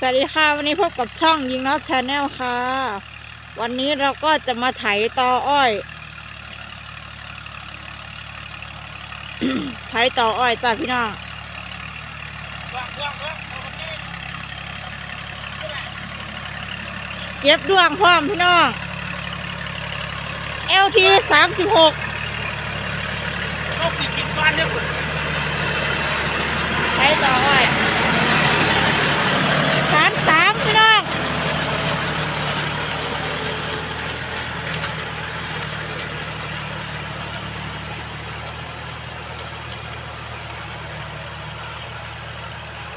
สวัสดีค่ะ วันนี้พบกับช่องยิงน็อตชาแนลค่ะ วันนี้เราก็จะมาไถตออ้อย ไถตออ้อยจ้าพี่น้องเก็บดวงพร้อมพี่น้อง LT สามสิบหกโชคดีกินบ้านเนี่ยคุณ ไถตออ้อยสามสามพี่น้อง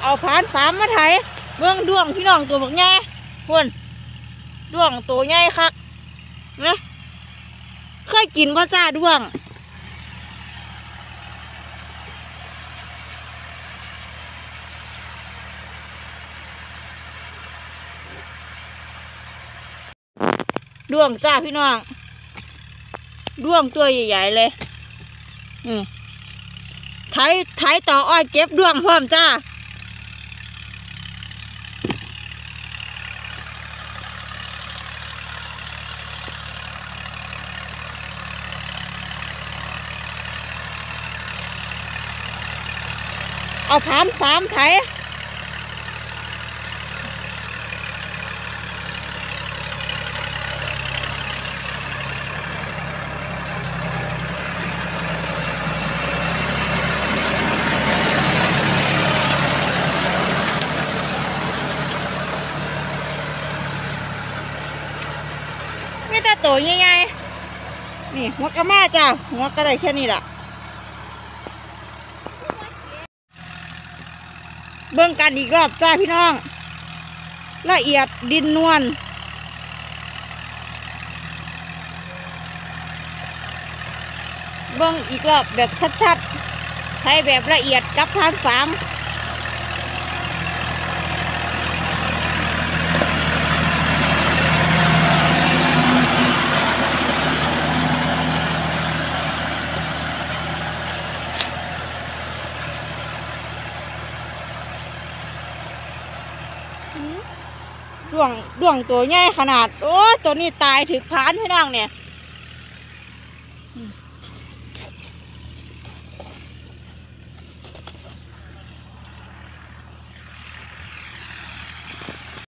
เอาผานสามมาไถเบื้องดวงพี่น้องตัวบักใหญ่พุ่นดวงตัวใหญ่คักนะเคยกินก็จ้าดวงดวงจ้าพี่น้องดวงตัวใหญ่ๆเลยนี่ไถไถต่ออ้อยเก็บดวงพร้อมจ้า เอาผานสามไถไม่แต่โตใหญ่ๆนี่หัวกระมาจ้าหัวกระไดแค่นี้ล่ะ เบิ่งกันอีกรอบจ้าพี่น้อง ละเอียดดินนวลเบิ่งอีกรอบแบบชัดๆใช้แบบละเอียดกับทางสาม ดวงดวงตัวใหญ่ขนาด โอ้ตัวนี้ตายถึกพานพี่น้องเนี่ย